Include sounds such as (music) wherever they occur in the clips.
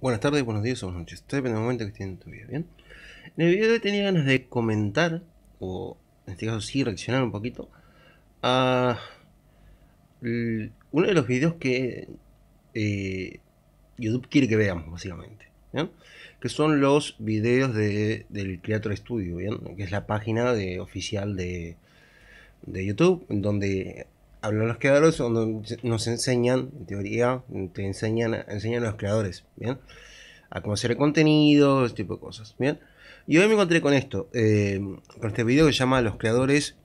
Buenas tardes, buenos días o buenas noches. Estoy en el momento que estén todavía bien. En el video de hoy tenía ganas de comentar, o en este caso sí reaccionar un poquito, a uno de los videos que eh, YouTube quiere que veamos, básicamente. ¿bien? Que son los videos de, del Creator Studio, ¿bien? que es la página de, oficial de, de YouTube, en donde hablan los creadores, donde nos enseñan, en teoría, te enseñan, enseñan a los creadores, ¿bien? A conocer el contenido, ese tipo de cosas, ¿bien? Y hoy me encontré con esto, eh, con este video que se llama Los creadores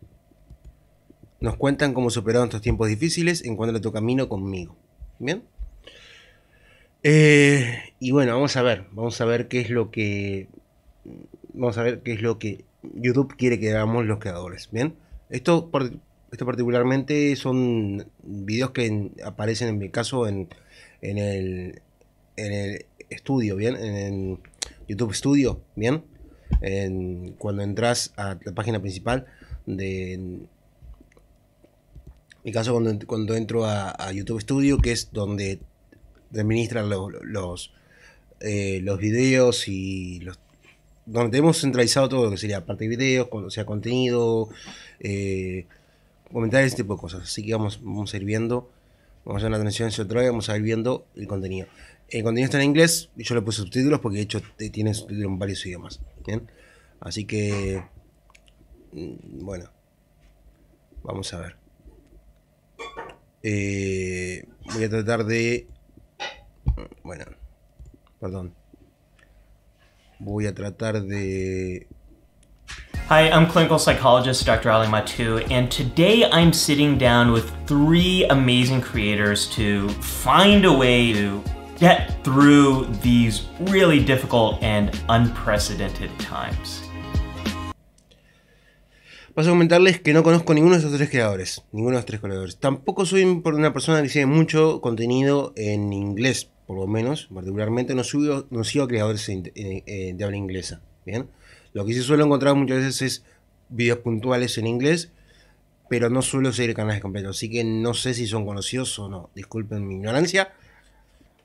nos cuentan cómo superaron estos tiempos difíciles, encuentra tu camino conmigo, ¿bien? Eh, y bueno, vamos a ver, vamos a ver qué es lo que... Vamos a ver qué es lo que YouTube quiere que hagamos los creadores, ¿bien? Esto esto particularmente son videos que aparecen en mi caso en, en, el, en el estudio, ¿bien? En YouTube Studio, ¿bien? cuando entras a la página principal de... En mi caso cuando, cuando entro a, YouTube Studio, que es donde administran los, los, eh, los videos y los donde tenemos centralizado todo lo que sería parte de videos, o sea, contenido, eh, comentar ese tipo de cosas. Así que vamos, vamos a ir viendo, vamos a hacer una atención hacia otro y vamos a ir viendo el contenido. El contenido está en inglés y yo le puse subtítulos porque de hecho tiene subtítulos en varios idiomas. ¿bien? Así que, mm, bueno, vamos a ver. Eh, voy a tratar de... Bueno, perdón. Voy a tratar de Hi, I'm clinical psychologist Dr. Ali Matu, and today I'm sitting down with three amazing creators to find a way to get through these really difficult and unprecedented times. Paso a comentarles que no conozco ninguno de esos tres creadores, ninguno de los tres creadores. Tampoco soy una persona que sigue mucho contenido en inglés, por lo menos, particularmente no, subo, no sigo creadores eh, de habla inglesa, ¿bien? Lo que sí suelo encontrar muchas veces es videos puntuales en inglés, pero no suelo seguir canales completos. Así que no sé si son conocidos o no. Disculpen mi ignorancia.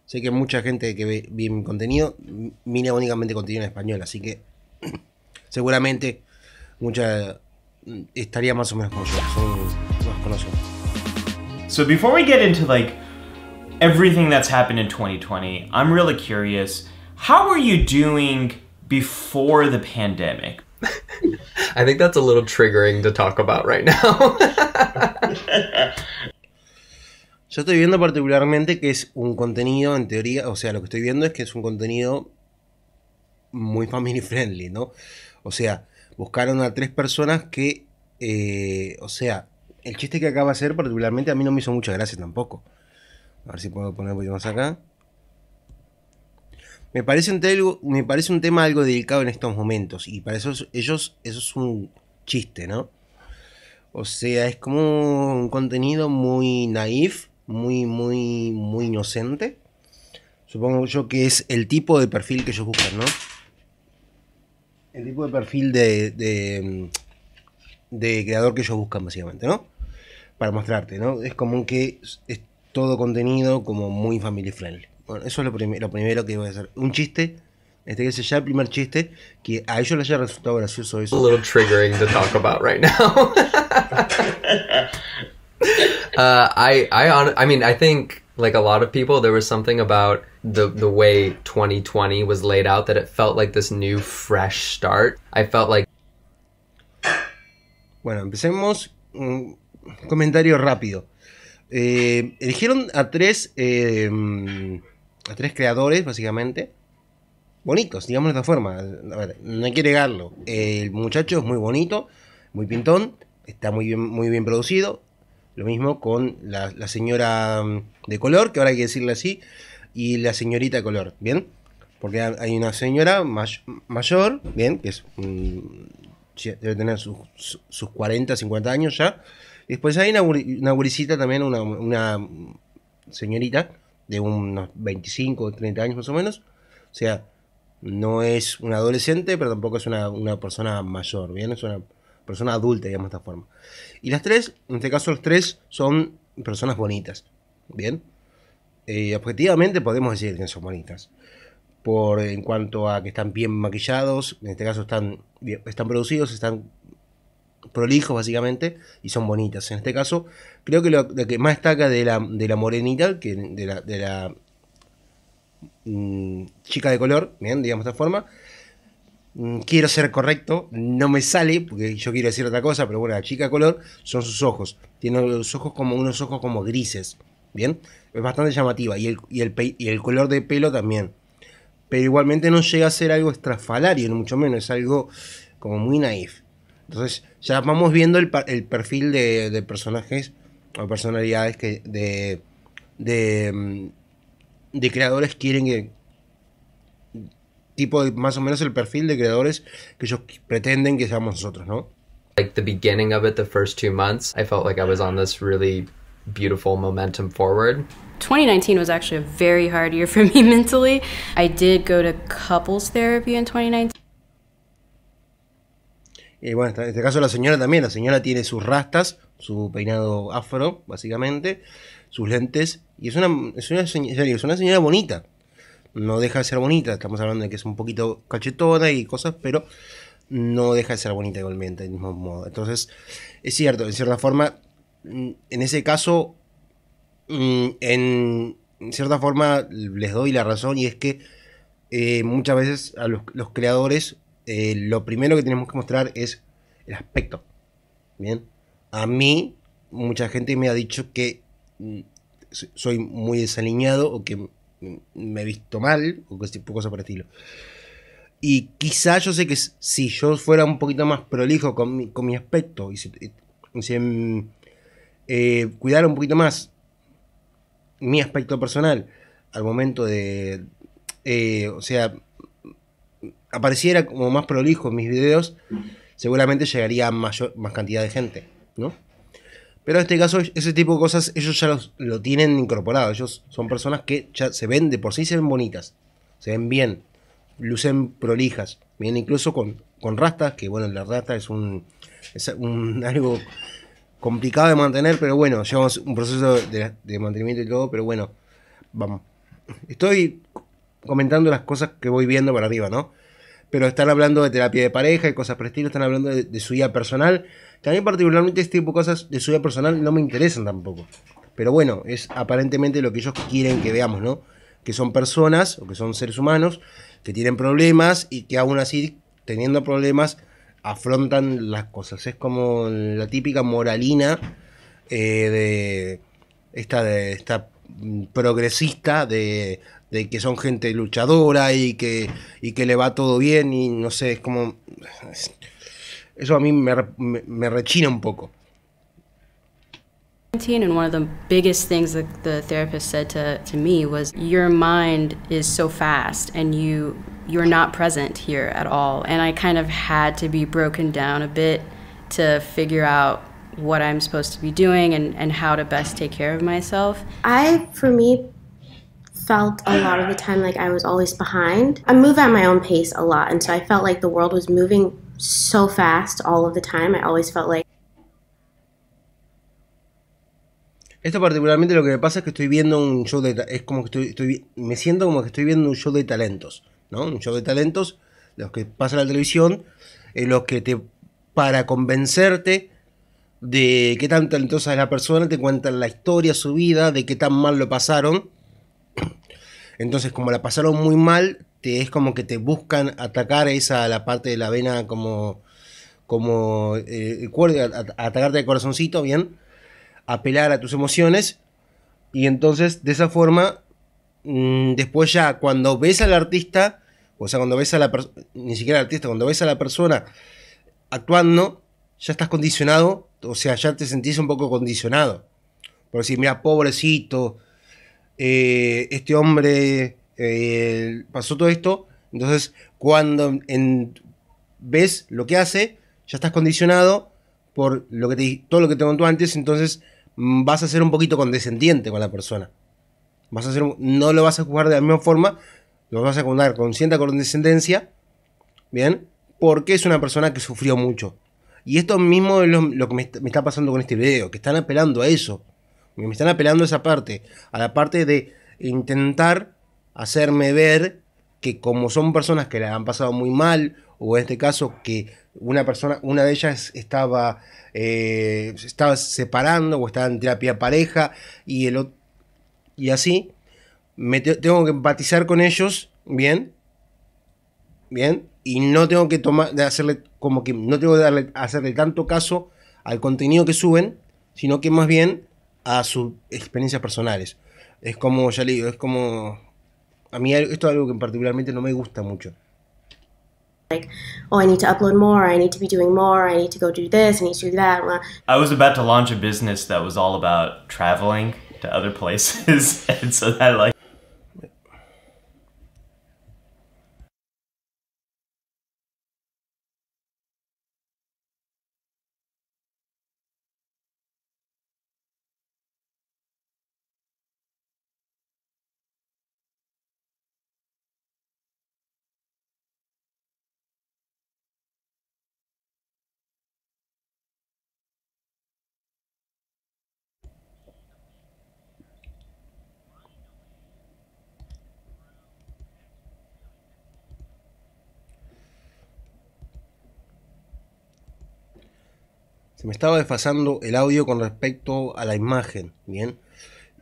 Sé que mucha gente que ve, mi contenido mira únicamente contenido en español, así que (clears throat) seguramente mucha estaría más o menos como yo. Son más conocidos. So before we get into like everything that's happened in 2020, I'm really curious. How are you doing? Before the pandemic. (laughs) I think that's a little triggering to talk about right now. (laughs) Yo estoy viendo particularmente que es un contenido, en teoría, o sea, lo que estoy viendo es que es un contenido muy family friendly, ¿no? O sea, buscaron a tres personas que, eh, o sea, el chiste que acaba de hacer particularmente a mí no me hizo mucha gracia tampoco. A ver si puedo poner un poquito más acá. Me parece, un tema algo delicado en estos momentos y para eso ellos eso es un chiste, ¿no? O sea, es como un contenido muy naif, muy, muy, muy inocente. Supongo yo que es el tipo de perfil que ellos buscan, ¿no? El tipo de perfil de, de, de creador que ellos buscan, básicamente, ¿no? Para mostrarte, ¿no? Es como que es todo contenido como muy family friendly. Bueno, eso es lo, prim lo, primero que voy a hacer. Un chiste, este que es ya el primer chiste, que a ellos les haya resultado gracioso eso. A little triggering to talk about right now. (laughs) uh, I, I, I mean, I think like a lot of people, there was something about the the way 2020 was laid out that it felt like this new fresh start. I felt like. Bueno, empecemos. Un comentario rápido. Eh, eligieron a tres eh, a tres creadores, básicamente. Bonitos, digamos de esta forma. No hay que negarlo. El muchacho es muy bonito, muy pintón, está muy bien, muy bien producido. Lo mismo con la, señora mm, de color, que ahora hay que decirle así, y la señorita de color, ¿bien? Porque hay una señora mayor, ¿bien? Que es debe tener sus, sus 40, 50 años ya. Después hay una, una también, una, una señorita, de unos 25 o 30 años más o menos. O sea, no es un adolescente, pero tampoco es una, persona mayor, ¿bien? Es una persona adulta, digamos de esta forma. Y las tres, en este caso los tres, son personas bonitas, ¿bien? Eh, objetivamente podemos decir que son bonitas. por en cuanto a que están bien maquillados, en este caso están, están producidos, están prolijos básicamente y son bonitas. En este caso, creo que lo, que más destaca de la, de la morenita, que de la, mm, chica de color, bien, digamos de esta forma, mm, quiero ser correcto, no me sale, porque yo quiero decir otra cosa, pero bueno, la chica de color son sus ojos. Tiene los ojos como unos ojos como grises, ¿bien? Es bastante llamativa. Y el, y el, y el color de pelo también. Pero igualmente no llega a ser algo estrafalario, ni mucho menos. Es algo como muy naif. Entonces ya vamos viendo el, el perfil de, de, personajes o personalidades que de, de, mm, de creadores quieren que tipo de, más o menos el perfil de creadores que ellos pretenden que seamos nosotros, ¿no? Like the beginning of it, the first two months, I felt like I was on this really beautiful momentum forward. 2019 was actually a very hard year for me (laughs) mentally. I did go to couples therapy in 2019. Y bueno, en este caso la señora también, la señora tiene sus rastas, su peinado afro, básicamente, sus lentes, y es una, es una, es una señora bonita. No deja de ser bonita, estamos hablando de que es un poquito cachetona y cosas, pero no deja de ser bonita igualmente, del mismo modo. Entonces, es cierto, en cierta forma, mm, en ese caso, mm, en cierta forma les doy la razón y es que eh, muchas veces a los creadores eh, lo primero que tenemos que mostrar es el aspecto. Bien, a mí mucha gente me ha dicho que mm, soy muy desaliñado o que me he visto mal o cosas por el estilo. Y quizá yo sé que si yo fuera un poquito más prolijo con mi, con mi aspecto y si, mm, eh, cuidara un poquito más mi aspecto personal al momento de, eh, o sea, apareciera como más prolijo en mis videos, seguramente llegaría a mayor, más cantidad de gente, ¿no? Pero en este caso, ese tipo de cosas, ellos ya lo tienen incorporado. Ellos son personas que ya se ven de por sí, se ven bonitas, se ven bien, lucen prolijas, bien incluso con, con rastas, que bueno, la rasta es un, es un (laughs) algo complicado de mantener, pero bueno, llevamos un proceso de mantenimiento y todo, pero bueno, vamos. Estoy comentando las cosas que voy viendo para arriba, ¿no? Pero están hablando de terapia de pareja y cosas por estilo, están hablando de, su vida personal, que a mí particularmente este tipo de cosas de su vida personal no me interesan tampoco. Pero bueno, es aparentemente lo que ellos quieren que veamos, ¿no? Que son personas o que son seres humanos que tienen problemas y que aún así, teniendo problemas, afrontan las cosas. Es como la típica moralina eh, de esta, de esta progresista de, de que son gente luchadora y que, y que le va todo bien y no sé, es como... Eso a mí me, me, me rechina un poco. And one of the biggest things that the therapist said to, to me was your mind is so fast and you you're not present here at all. And I kind of had to be broken down a bit to figure out what I'm supposed to be doing and, and how to best take care of myself. I, for me, felt a lot of the time like I was always behind. I move at my own pace a lot, and so I felt like the world was moving so fast all of the time. I always felt like. Esto particularmente lo que me pasa es que estoy viendo un show de es como que estoy, estoy me siento como que estoy viendo un show de talentos, ¿no? Un show de talentos, los que pasa en la televisión, en los que te para convencerte de qué tan talentosa es la persona, te cuentan la historia, su vida, de qué tan mal lo pasaron entonces, como la pasaron muy mal, te, es como que te buscan atacar esa la parte de la vena como como eh, atacarte el corazoncito, bien, apelar a tus emociones y entonces de esa forma mmm, después ya cuando ves al artista, o sea, cuando ves a la ni siquiera al artista, cuando ves a la persona actuando, ya estás condicionado, o sea, ya te sentís un poco condicionado. Por decir, mira, pobrecito, eh, este hombre eh, pasó todo esto, entonces cuando ves lo que hace, ya estás condicionado por lo que todo lo que te contó antes, entonces mm, vas a ser un poquito condescendiente con la persona. Vas a no lo vas a jugar de la misma forma, lo vas a jugar con cierta condescendencia, ¿bien? Porque es una persona que sufrió mucho. Y esto mismo es lo, que me, está pasando con este video, que están apelando a eso. Me están apelando a esa parte, a la parte de intentar hacerme ver que como son personas que la han pasado muy mal, o en este caso que una persona, una de ellas estaba, eh, estaba separando o estaba en terapia pareja y, el, ot- y así, me te- tengo que empatizar con ellos, bien, bien, y no tengo que tomar, de hacerle, como que no tengo que darle, hacerle tanto caso al contenido que suben, sino que más bien a sus experiencias personales. Es como, ya le digo, es como, a mí esto es algo que particularmente no me gusta mucho. like, oh, I need to upload more, I need to be doing more, I need to go do this, I need to do that. I was about to launch a business that was all about traveling to other places, (laughs) and so that like Se me estaba desfasando el audio con respecto a la imagen, ¿bien?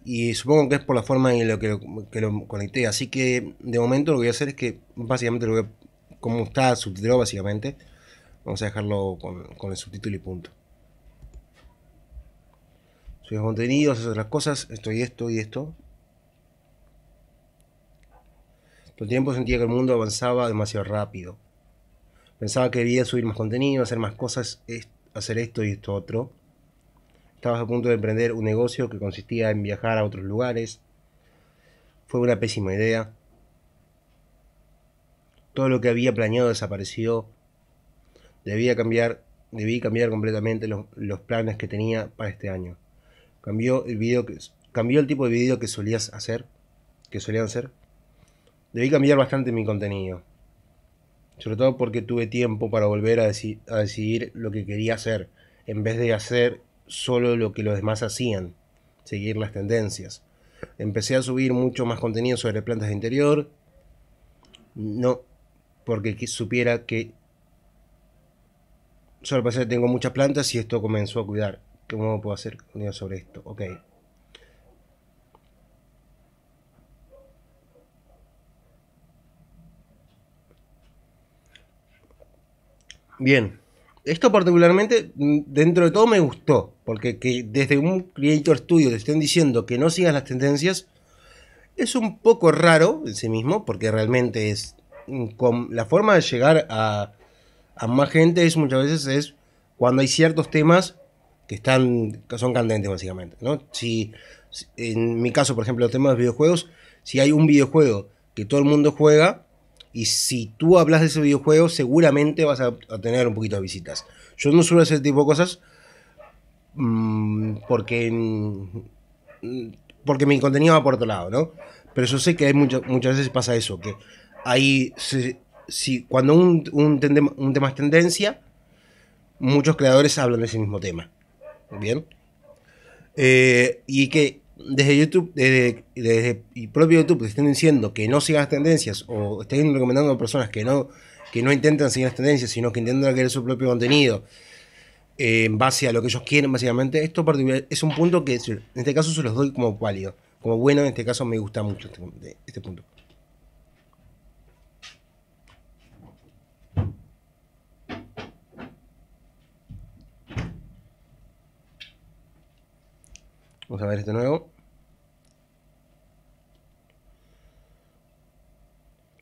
Y supongo que es por la forma en la que lo, que lo conecté. Así que de momento lo que voy a hacer es que básicamente lo voy a, como está subtitulado básicamente, vamos a dejarlo con, el subtítulo y punto. Subir contenidos, hacer otras cosas, esto y esto y esto. Todo el tiempo sentía que el mundo avanzaba demasiado rápido. Pensaba que debía subir más contenido, hacer más cosas, es- hacer esto y esto otro. Estabas a punto de emprender un negocio que consistía en viajar a otros lugares. Fue una pésima idea. Todo lo que había planeado desapareció. Debía cambiar, debí cambiar completamente los, los planes que tenía para este año. Cambió el video que cambió el tipo de video que solías hacer, que solían hacer. Debí cambiar bastante mi contenido. Sobre todo porque tuve tiempo para volver a, deci- a decidir lo que quería hacer, en vez de hacer solo lo que los demás hacían, seguir las tendencias. Empecé a subir mucho más contenido sobre plantas de interior, no porque supiera que solo que tengo muchas plantas y esto comenzó a cuidar. ¿Cómo puedo hacer contenido sobre esto? Ok. Bien. Esto particularmente, mm, dentro de todo, me gustó. Porque que desde un Creator Studio te estén diciendo que no sigas las tendencias, es un poco raro en sí mismo, porque realmente es. con- la forma de llegar a, a más gente es muchas veces es cuando hay ciertos temas que están que son candentes básicamente, ¿no? Si, en mi caso, por ejemplo, los temas de videojuegos, si hay un videojuego que todo el mundo juega y si tú hablas de ese videojuego, seguramente vas a, tener un poquito de visitas. Yo no suelo hacer ese tipo de cosas mm, porque mm, porque mi contenido va por otro lado, ¿no? Pero yo sé que hay muchas muchas veces pasa eso, que se- si cuando un, un, un tema es tendencia, muchos creadores hablan de ese mismo tema. Bien. Eh, y que desde YouTube, desde, desde el propio YouTube, te estén diciendo que no sigan las tendencias o estén recomendando a personas que no, que no intentan seguir las tendencias, sino que intentan crear su propio contenido eh, en base a lo que ellos quieren, básicamente. Esto es un punto que en este caso se los doy como válido. Como bueno, en este caso me gusta mucho este, este punto. Vamos a ver este nuevo.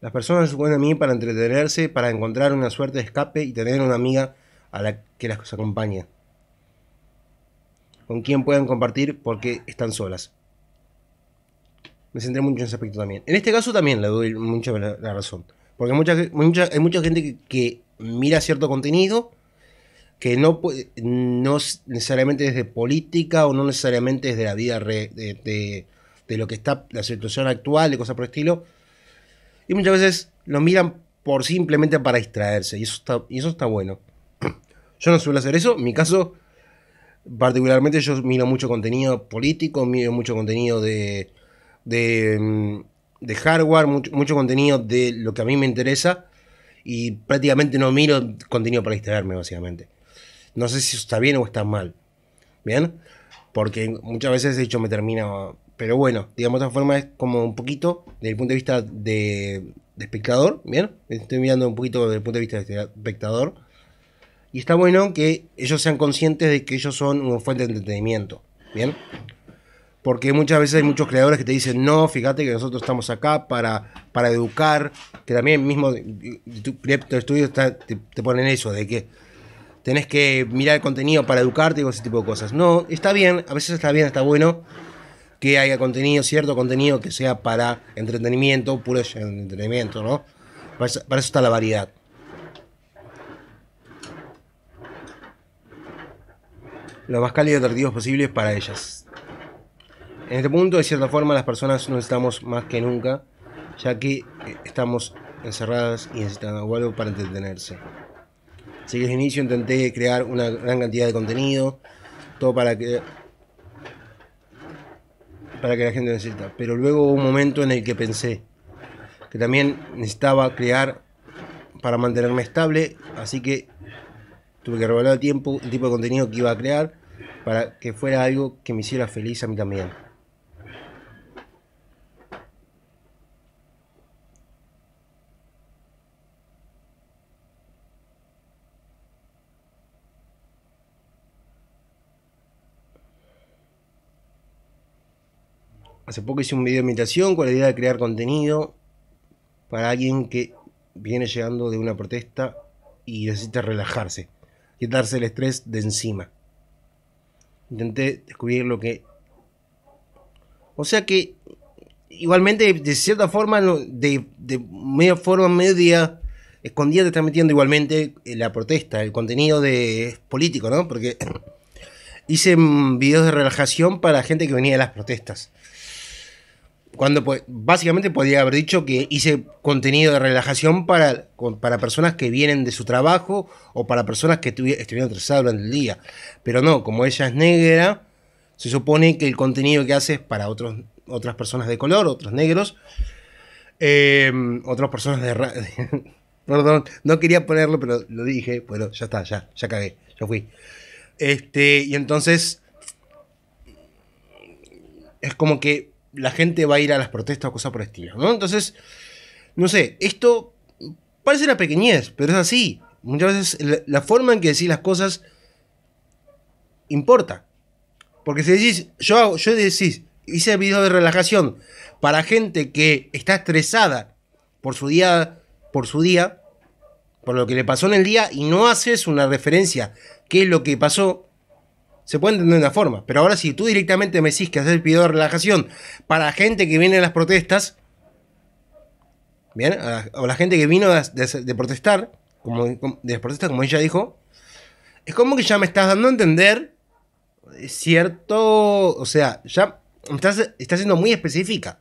Las personas se a mí para entretenerse, para encontrar una suerte de escape y tener una amiga a la que las acompañe. Con quien puedan compartir porque están solas. Me centré mucho en ese aspecto también. En este caso también le doy mucha la, razón. Porque mucha, mucha, hay mucha gente que mira cierto contenido que no, no es necesariamente desde política o no necesariamente desde la vida re- de, de- de lo que está la situación actual, de cosas por el estilo. Y muchas veces lo miran por simplemente para distraerse. Y eso está, y eso está bueno. (clears throat) Yo no suelo hacer eso. En mi caso, particularmente, yo miro mucho contenido político, miro mucho contenido de, de, mm, de hardware, mucho, mucho contenido de lo que a mí me interesa y prácticamente no miro contenido para distraerme, básicamente. No sé si está bien o está mal. ¿Bien? Porque muchas veces, de hecho, me termina... Pero bueno, digamos de otra forma es como un poquito, desde el punto de vista de, de espectador, ¿bien? Estoy mirando un poquito desde el punto de vista de espectador. Y está bueno que ellos sean conscientes de que ellos son una fuente de entretenimiento, ¿bien? Porque muchas veces hay muchos creadores que te dicen, no, fíjate que nosotros estamos acá para, para educar, que también mismo tu estudio te, te ponen eso, de que tenés que mirar el contenido para educarte y ese tipo de cosas. No, está bien, a veces está bien, está bueno que haya contenido, cierto contenido que sea para entretenimiento, puro entretenimiento, ¿no? Para eso, está la variedad. Lo más cálido y atractivos posibles para ellas. En este punto, de cierta forma, las personas no necesitamos más que nunca, ya que eh, estamos encerradas y necesitan algo para entretenerse. Así que desde el inicio intenté crear una gran cantidad de contenido, todo para que para que la gente necesita. Pero luego hubo un momento en el que pensé que también necesitaba crear para mantenerme estable, así que tuve que revelar el tiempo, el tipo de contenido que iba a crear para que fuera algo que me hiciera feliz a mí también. Hace poco hice un video de meditación con la idea de crear contenido para alguien que viene llegando de una protesta y necesita relajarse, quitarse el estrés de encima. Intenté descubrir lo que... O sea que igualmente de cierta forma, de, de media forma media escondida te está metiendo igualmente la protesta, el contenido de político, ¿no? Porque (clears throat) hice videos de relajación para gente que venía de las protestas. Cuando básicamente podría haber dicho que hice contenido de relajación para, para personas que vienen de su trabajo o para personas que estuvieron estresadas durante el día. Pero no, como ella es negra, se supone que el contenido que hace es para otros, otras personas de color, otros negros, eh, otras personas de... (laughs) Perdón, no quería ponerlo, pero lo dije. Bueno, ya está, ya, ya cagué, ya fui. Este, y entonces es como que la gente va a ir a las protestas o cosas por el estilo, ¿no? Entonces, no sé, esto parece una pequeñez, pero es así. Muchas veces la, forma en que decís las cosas importa. Porque si decís, yo, yo decís, hice videos de relajación para gente que está estresada por su día, por su día, por lo que le pasó en el día, y no haces una referencia qué es lo que pasó, se puede entender de una forma. Pero ahora si tú directamente me decís que hacer el video de relajación para gente que viene a las protestas, bien, o la gente que vino de, protestar, como, de las protestas, como ella dijo, es como que ya me estás dando a entender cierto, o sea, ya estás, estás siendo muy específica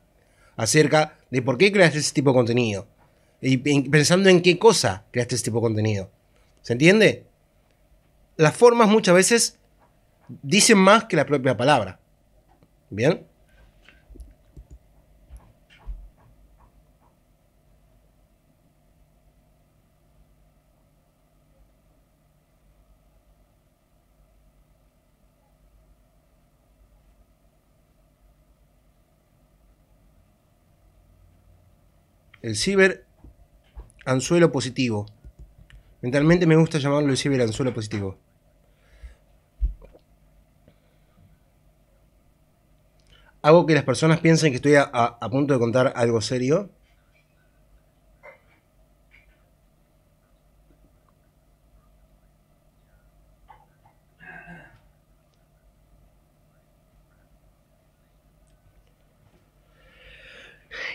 acerca de por qué creaste ese tipo de contenido. Y pensando en qué cosa creaste ese tipo de contenido. ¿Se entiende? Las formas muchas veces dicen más que la propia palabra. ¿Bien? El ciber anzuelo positivo. Mentalmente me gusta llamarlo el ciber anzuelo positivo. Hago que las personas piensen que estoy a, punto de contar algo serio.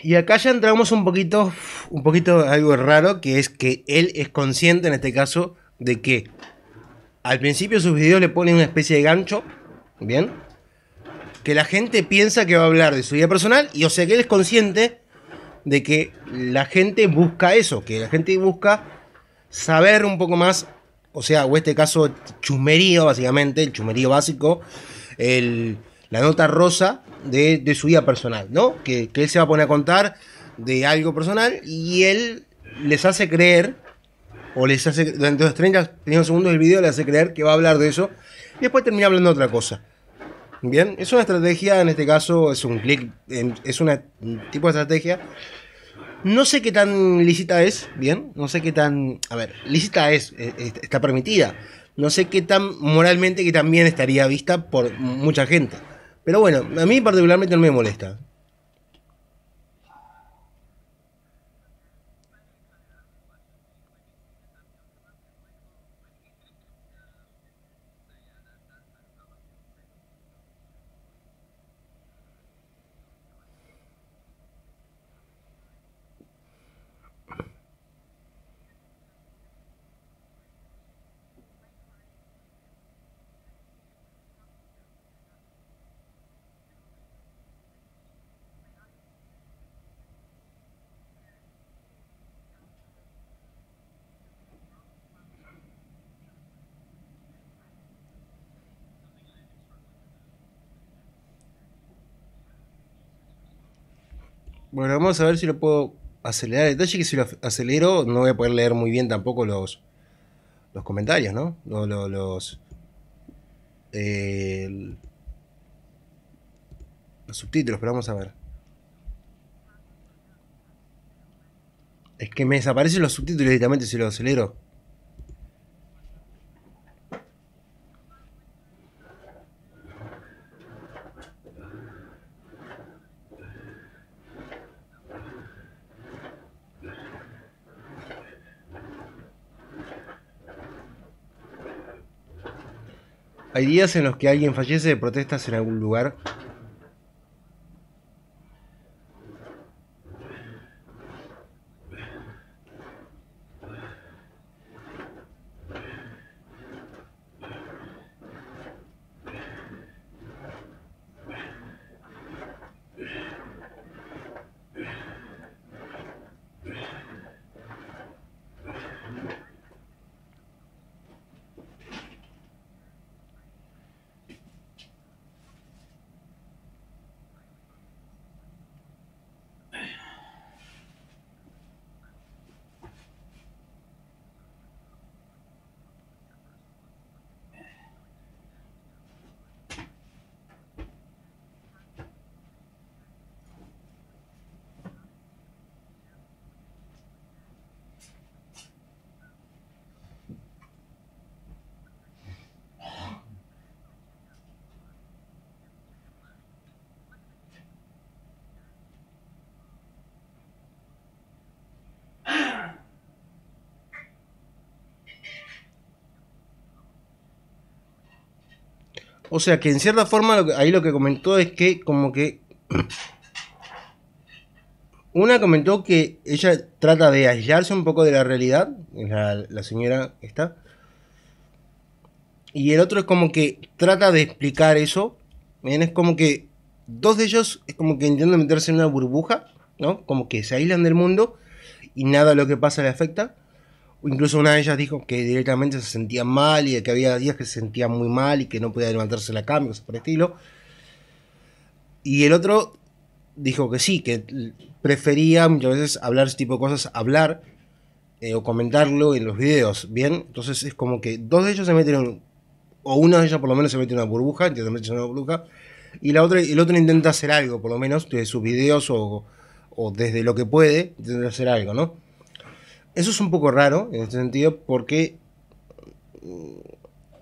Y acá ya entramos un poquito, un poquito algo raro, que es que él es consciente en este caso de que al principio sus videos le ponen una especie de gancho, ¿bien? Que la gente piensa que va a hablar de su vida personal y o sea que él es consciente de que la gente busca eso, que la gente busca saber un poco más, o sea, o este caso chumerío básicamente, el chumerío básico, el, la nota rosa de, de su vida personal, ¿no? Que, que él se va a poner a contar de algo personal y él les hace creer, o les hace, durante los 30 primeros segundos del video, le hace creer que va a hablar de eso y después termina hablando de otra cosa. Bien, es una estrategia, en este caso es un clic, es un tipo de estrategia. No sé qué tan lícita es, bien, no sé qué tan, a ver, lícita es, eh, eh, está permitida. No sé qué tan moralmente que también estaría vista por mucha gente. Pero bueno, a mí particularmente no me molesta. Bueno, vamos a ver si lo puedo acelerar. El detalle que si lo acelero no voy a poder leer muy bien tampoco los, los comentarios, ¿no? Lo- lo- los, eh, los subtítulos, pero vamos a ver. Es que me desaparecen los subtítulos directamente si lo acelero. Hay días en los que alguien fallece de protestas en algún lugar. O sea que en cierta forma ahí lo que comentó es que como que... Una comentó que ella trata de aislarse un poco de la realidad, la, la señora esta. Y el otro es como que trata de explicar eso. Bien, es como que dos de ellos es como que intentan meterse en una burbuja, ¿no? Como que se aíslan del mundo y nada lo que pasa le afecta. Incluso una de ellas dijo que directamente se sentía mal y que había días que se sentía muy mal y que no podía levantarse la cama, cosas por el estilo. Y el otro dijo que sí, que prefería muchas veces hablar ese tipo de cosas, hablar eh, o comentarlo en los videos, ¿bien? Entonces es como que dos de ellos se meten en, o una de ellas por lo menos se mete en una burbuja, intenta meterse en y la otra, el otro intenta hacer algo, por lo menos, de sus videos o, o desde lo que puede, intenta hacer algo, ¿no? Eso es un poco raro en este sentido porque mm,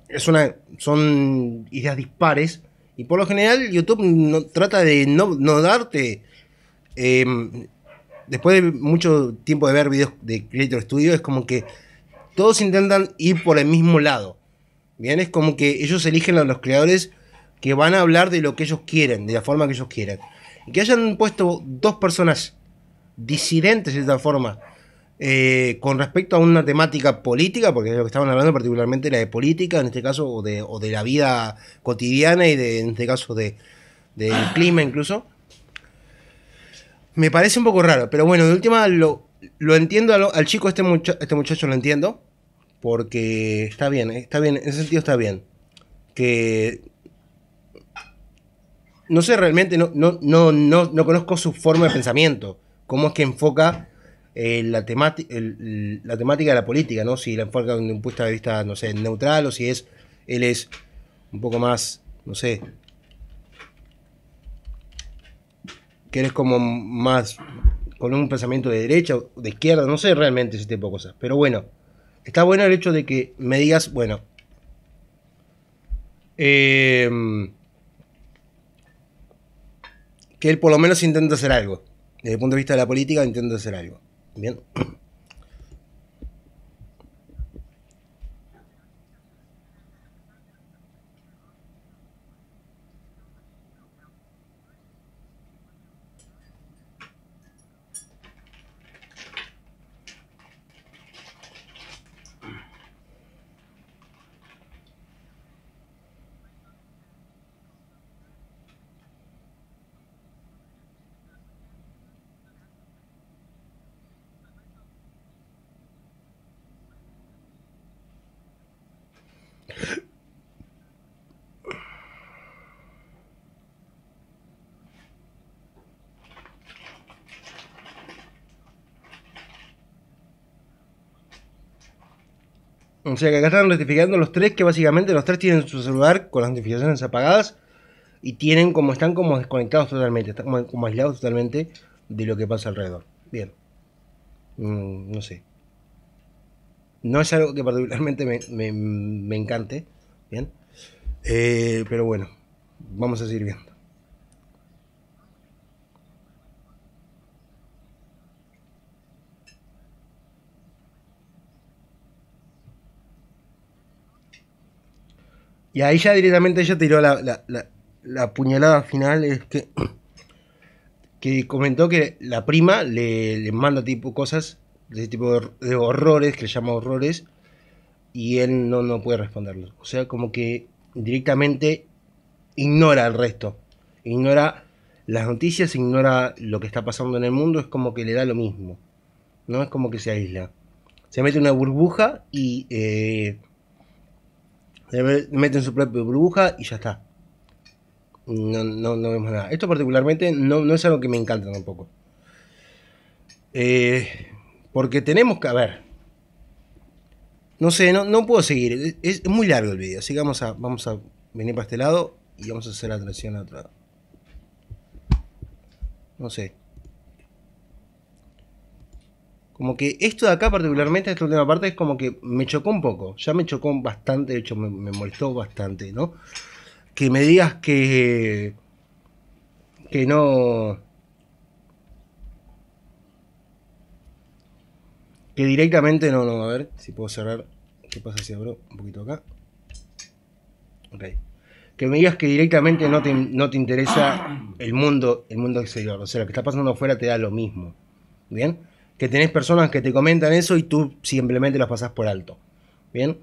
es una, son ideas dispares y por lo general YouTube no, trata de no, no darte, eh, después de mucho tiempo de ver videos de Creator Studio, es como que todos intentan ir por el mismo lado. Bien, es como que ellos eligen a los creadores que van a hablar de lo que ellos quieren, de la forma que ellos quieren. Y que hayan puesto dos personas disidentes de esta forma eh, con respecto a una temática política, porque es lo que estaban hablando particularmente la de política, en este caso, o de, o de la vida cotidiana y de, en este caso de, del clima incluso. Me parece un poco raro, pero bueno, de última lo, lo entiendo al, al chico, este, mucha- este muchacho lo entiendo, porque está bien, está bien, en ese sentido está bien. Que no sé realmente, no, no, no, no, no conozco su forma de pensamiento, cómo es que enfoca eh, la, temática la temática de la política, ¿no? Si la enfoca desde un punto de vista, no sé, neutral o si es, él es un poco más, no sé, que eres como más con un pensamiento de derecha o de izquierda, no sé realmente ese tipo de cosas. Pero bueno, está bueno el hecho de que me digas, bueno, em, que él por lo menos intenta hacer algo. Desde el punto de vista de la política, intenta hacer algo. Bien. O sea que acá están rectificando los tres que básicamente los tres tienen su celular con las notificaciones apagadas y tienen como están como desconectados totalmente, están como, aislados totalmente de lo que pasa alrededor. Bien. Mm, no sé. No es algo que particularmente me, encante. Bien. Eh, pero bueno, vamos a seguir viendo. Y ahí ya directamente ella tiró la, la, puñalada final, es que, que comentó que la prima le, manda tipo cosas, de tipo de, horrores, que le llama horrores, y él no, no puede responderlo. O sea, como que directamente ignora el resto, ignora las noticias, ignora lo que está pasando en el mundo, es como que le da lo mismo, no es como que se aísla. Se mete una burbuja y... Eh, meten su propia burbuja y ya está. No, no, no vemos nada. Esto particularmente no, no, es algo que me encanta tampoco. Eh, porque tenemos que, a ver. No sé, no, no puedo seguir. Es, muy largo el video. Así que vamos a, vamos a venir para este lado y vamos a hacer la atracción a otro lado. No sé. Como que esto de acá, particularmente, esta última parte, es como que me chocó un poco. Ya me chocó bastante, de hecho, me, molestó bastante, ¿no? Que me digas que. que no. Que directamente no, no, a ver si puedo cerrar. ¿Qué pasa si abro un poquito acá? Ok. Que me digas que directamente no te, no te interesa el mundo, el mundo exterior. O sea, lo que está pasando afuera te da lo mismo. ¿Bien? Que tenés personas que te comentan eso y tú simplemente las pasás por alto. Bien.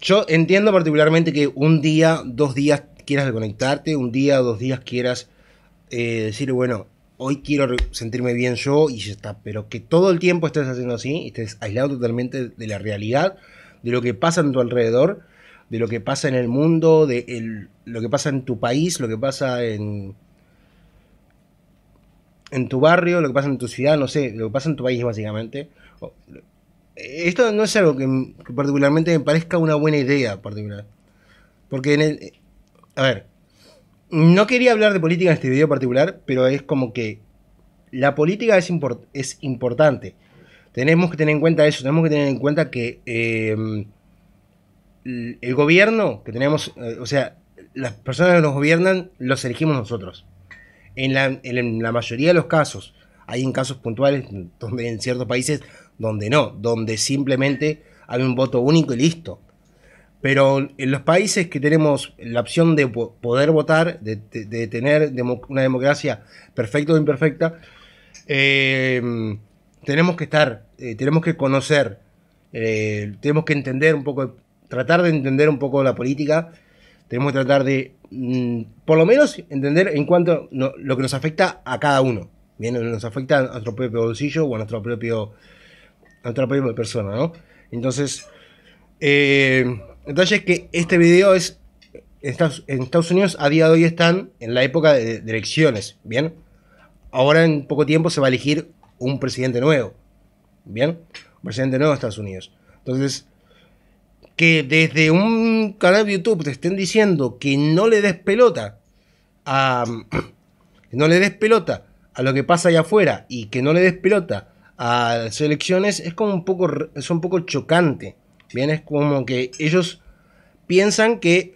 Yo entiendo particularmente que un día, dos días quieras desconectarte, un día o dos días quieras eh, decir, bueno, hoy quiero sentirme bien yo y ya está, pero que todo el tiempo estés haciendo así, estés aislado totalmente de la realidad, de lo que pasa en tu alrededor, de lo que pasa en el mundo, de lo que pasa en tu país, lo que pasa en, en tu barrio, lo que pasa en tu ciudad, no sé, lo que pasa en tu país básicamente. Esto no es algo que, particularmente me parezca una buena idea particular. Porque en el... A ver, no quería hablar de política en este video particular, pero es como que la política es, es importante. Tenemos que tener en cuenta eso, tenemos que tener en cuenta que eh, el gobierno que tenemos, eh, o sea, las personas que nos gobiernan los elegimos nosotros. En la, mayoría de los casos, hay en casos puntuales donde en ciertos países donde no, donde simplemente hay un voto único y listo. Pero en los países que tenemos la opción de poder votar, de, tener una democracia perfecta o imperfecta, em, tenemos que estar, eh, tenemos que conocer, eh, tenemos que entender un poco, tratar de entender un poco la política, tenemos que tratar de por lo menos entender en cuanto lo que nos afecta a cada uno. Bien, nos afecta a nuestro propio bolsillo o a nuestro propio a nuestra propia persona, ¿no? Entonces, eh, entonces que este video es en Estados, Unidos a día de hoy están en la época de, de elecciones, ¿bien? Ahora en poco tiempo se va a elegir un presidente nuevo, ¿bien? Un presidente nuevo de Estados Unidos. Entonces, que desde un canal de YouTube te estén diciendo que no le des pelota a... (clears throat) que no le des pelota a lo que pasa allá afuera y que no le des pelota a las elecciones es como un poco, es un poco chocante. Bien, es como que ellos piensan que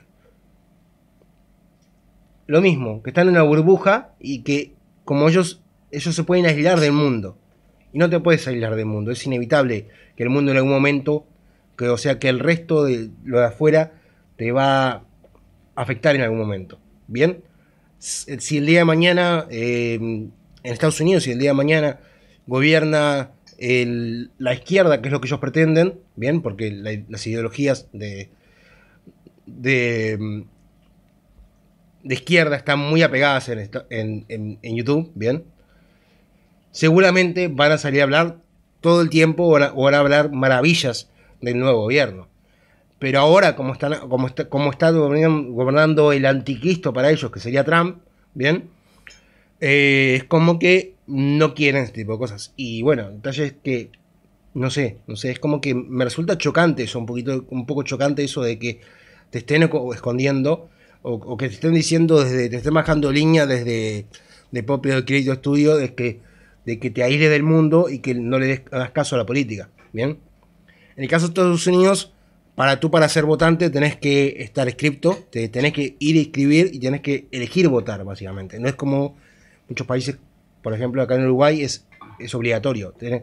lo mismo, que están en una burbuja y que como ellos, ellos se pueden aislar del mundo. Y no te puedes aislar del mundo, es inevitable que el mundo en algún momento, que, o sea, que el resto de lo de afuera te va a afectar en algún momento. Bien, si el día de mañana eh, en Estados Unidos, si el día de mañana gobierna la izquierda, que es lo que ellos pretenden, bien, porque la, las ideologías de, de, de, izquierda están muy apegadas en, en, en, YouTube, bien, seguramente van a salir a hablar todo el tiempo o o van a hablar maravillas del nuevo gobierno. Pero ahora, como, están, como, está, como está gobernando el anticristo para ellos, que sería Trump, bien, eh, es como que no quieren este tipo de cosas. Y bueno, el detalle es que, no sé, no sé, es como que me resulta chocante eso, un poquito, un poco chocante eso de que te estén escondiendo o, que te estén diciendo desde, te estén bajando línea desde de propio crédito estudio de que, de que te aísles del mundo y que no le des, caso a la política, ¿bien? En el caso de Estados Unidos, para tú para ser votante tenés que estar escrito, te tenés que ir a escribir y tenés que elegir votar, básicamente. No es como muchos países por ejemplo, acá en Uruguay es, es obligatorio. Tenés,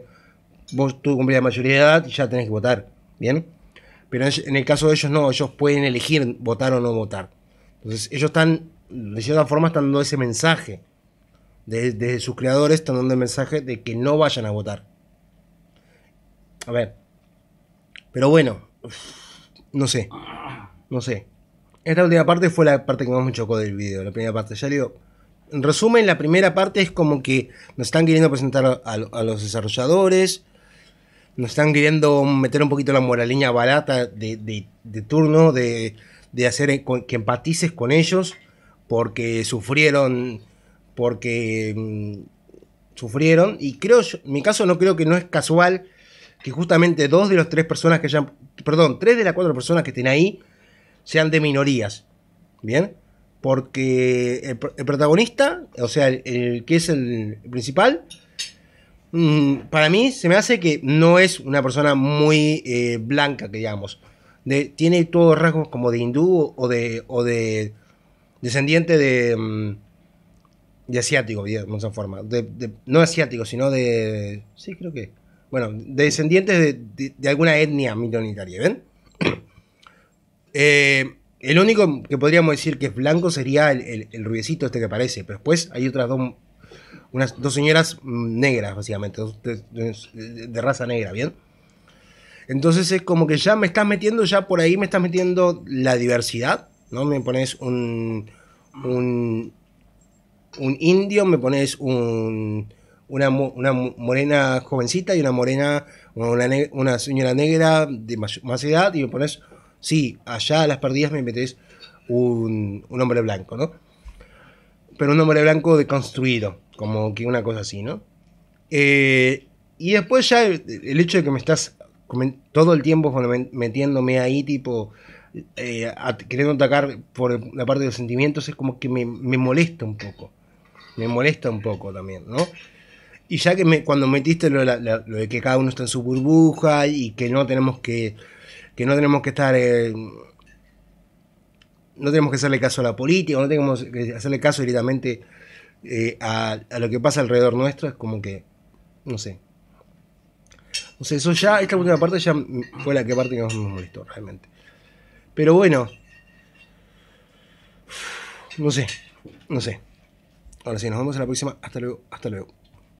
vos tú cumplís la mayoría de edad y ya tenés que votar. ¿Bien? Pero en el caso de ellos no, ellos pueden elegir votar o no votar. Entonces ellos están, de cierta forma, están dando ese mensaje. Desde de sus creadores están dando el mensaje de que no vayan a votar. A ver. Pero bueno, no sé. No sé. Esta última parte fue la parte que más me chocó del video. La primera parte. Ya digo, en resumen, la primera parte es como que nos están queriendo presentar a, los desarrolladores, nos están queriendo meter un poquito la moraleña barata de, de, de turno, de, de hacer que empatices con ellos, porque sufrieron, porque mmm, sufrieron, y creo, yo, en mi caso no creo que no es casual que justamente dos de las tres personas que hayan, perdón, tres de las cuatro personas que estén ahí sean de minorías, ¿bien? porque el, protagonista, o sea, el, que es el principal, mmm, para mí se me hace que no es una persona muy eh, blanca, que digamos. De, tiene todos rasgos como de hindú o de, o de descendiente de, mm, de asiático, digamos, de esa forma. De, no asiático, sino de... Sí, creo que... Bueno, de descendientes de, alguna etnia minoritaria, ¿ven? (clears throat) eh, el único que podríamos decir que es blanco sería el, el, el este que aparece, pero después hay otras dos, unas dos señoras negras, básicamente, de, de, de, raza negra, ¿bien? Entonces es como que ya me estás metiendo, ya por ahí me estás metiendo la diversidad, ¿no? Me pones un, un, un indio, me pones un, una, una morena jovencita y una morena, una, una señora negra de más, más edad y me pones Sí, allá a las perdidas me metes un, un, hombre blanco, ¿no? Pero un hombre blanco deconstruido, como que una cosa así, ¿no? Eh, y después ya el, el, hecho de que me estás todo el tiempo metiéndome ahí, tipo, eh, queriendo atacar por la parte de los sentimientos, es como que me, me, molesta un poco. Me molesta un poco también, ¿no? Y ya que me, cuando metiste lo, lo de que cada uno está en su burbuja y que no tenemos que que no tenemos que estar eh, no tenemos que hacerle caso a la política, no tenemos que hacerle caso directamente eh, a, a, lo que pasa alrededor nuestro, es como que, no sé. No sé, eso ya, esta última parte ya fue la que parte que más me molestó realmente. Pero bueno, no sé, no sé. Ahora sí, nos vemos en la próxima. Hasta luego, hasta luego.